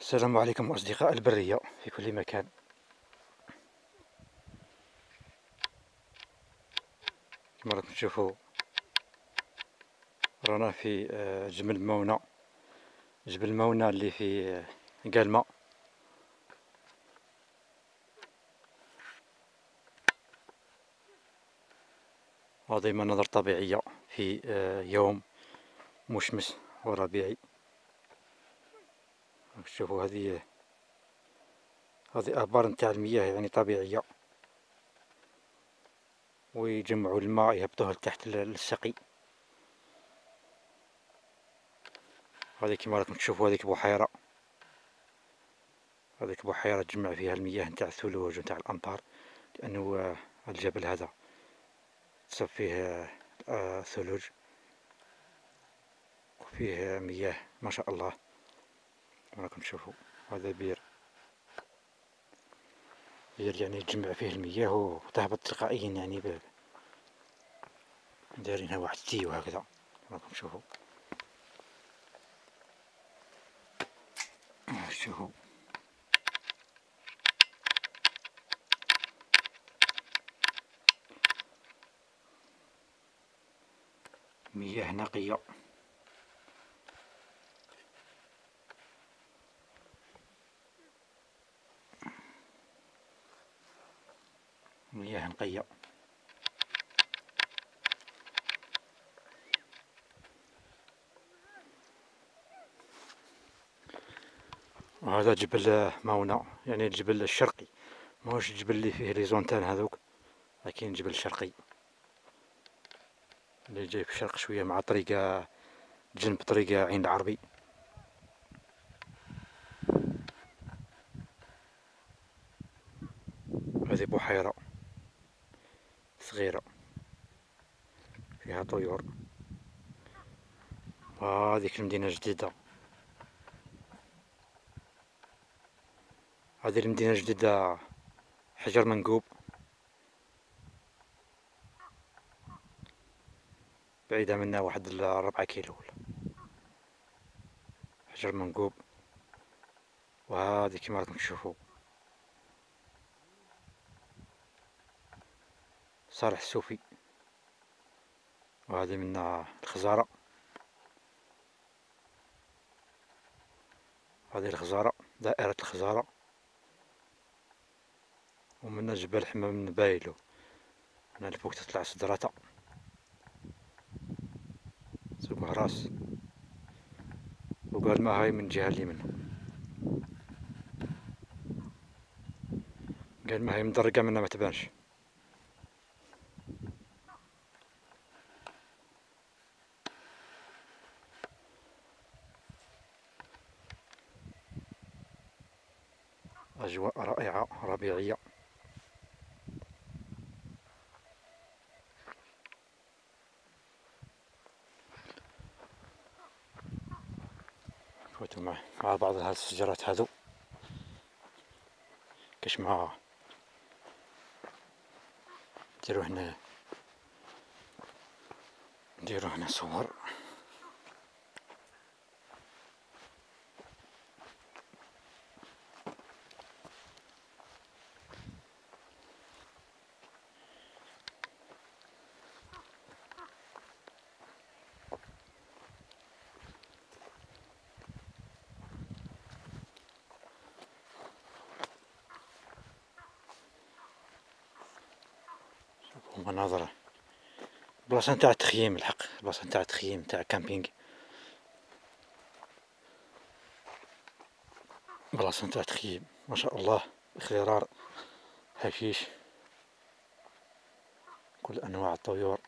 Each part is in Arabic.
السلام عليكم أصدقاء البرية في كل مكان. كما راكم تشوفوا رانا في آه، جبل مونة جبل مونة اللي في آه، قلمة. هذه مناظر طبيعية في آه، يوم مشمس وربيعي. شوفوا هذه هذه ابار نتاع المياه يعني طبيعية. ويجمعوا الماء يهبطوه لتحت للسقي هذه كما راكم تشوفوا هذيك بحيرة. هذيك بحيرة تجمع فيها المياه نتاع الثلوج ونتاع الأمطار لأنه الجبل هذا تصب فيه آه، ثلوج. وفيه مياه ما شاء الله. راكم تشوفوا هذا بير. بير يعني تجمع فيه المياه وتهبط تلقائيا يعني ب دايرينها واحد té وهكذا. راكم تشوفوا. شوفوا. مياه نقية. مياه نقية وهذا جبل ماونا يعني الجبل الشرقي. ماهوش الجبل اللي فيه ليزونتان هذوك لكن جبل شرقي. اللي جاي في الشرق شوية مع طريقة جنب طريقة عين العربي هذه بحيرة. صغيرة. فيها طيور. وهذيك المدينة الجديدة هذه المدينة الجديدة حجر منقوب. بعيدة منا واحد ربعة كيلو. حجر منقوب. وهذه كما راكم تشوفوا صالح السوفي. وهذه من الخزارة. هذه الخزارة دائرة الخزارة. ومن جبل حمام بايلو. هنا الفوق تطلع سدراتا سوق هراس وقال ما هاي من الجهة اليمين قال ما هي مدرقة منها ما تبانش. أجواء رائعة ربيعية. مع مع بعض هذه الشجرات هذو. كاش مع نديرو هنا نديرو هنا صور. مناظر بلاصة نتاع تخييم الحق بلاصة نتاع تخييم نتاع كامبينغ. بلاصة نتاع تخييم ما شاء الله خضرار حشيش كل أنواع الطيور.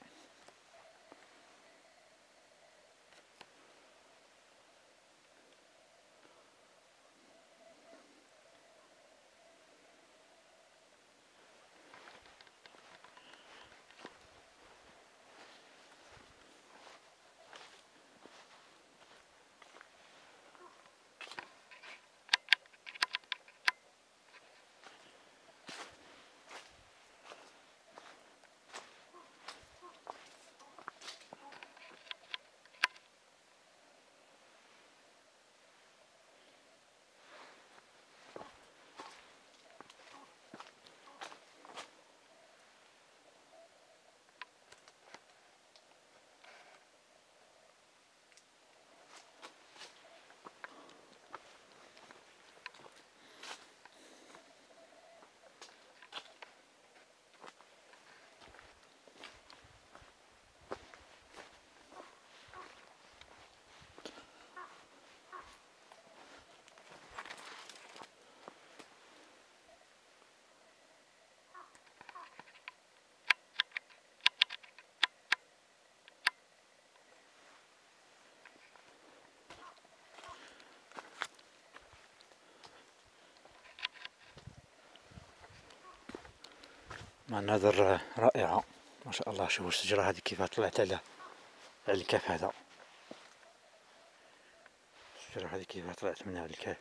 مناظر رائعة. ما شاء الله. شوفوا الشجرة هذه كيف طلعت على على الكاف هذا. الشجرة هذه كيف طلعت من على الكاف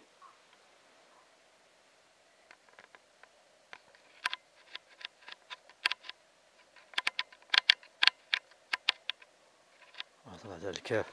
طلعت على الكاف